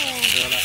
得了。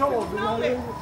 咙吃不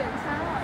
点餐了。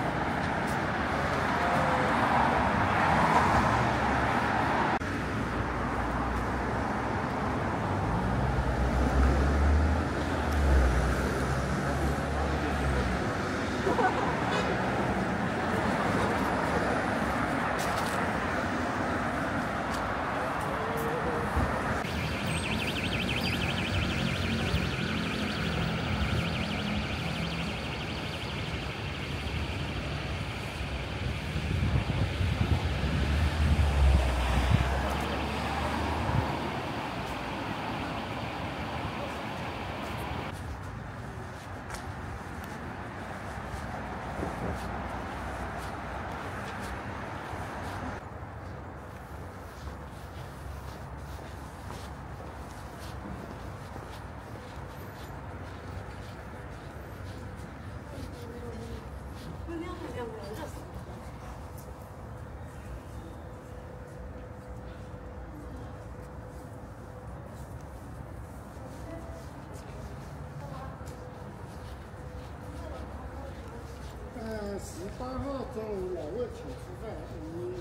八号中午老魏请吃饭，你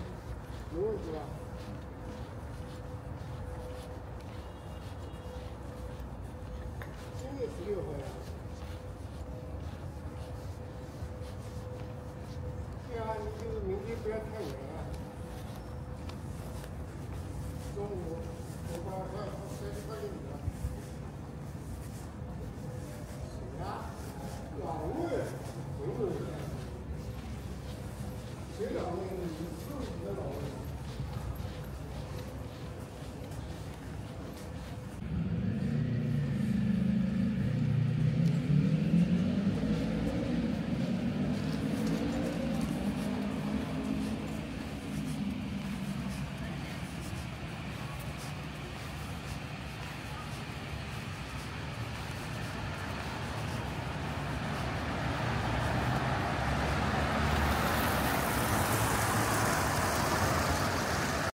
有问题吧？今月十六号呀。对啊，你就明天不要太晚。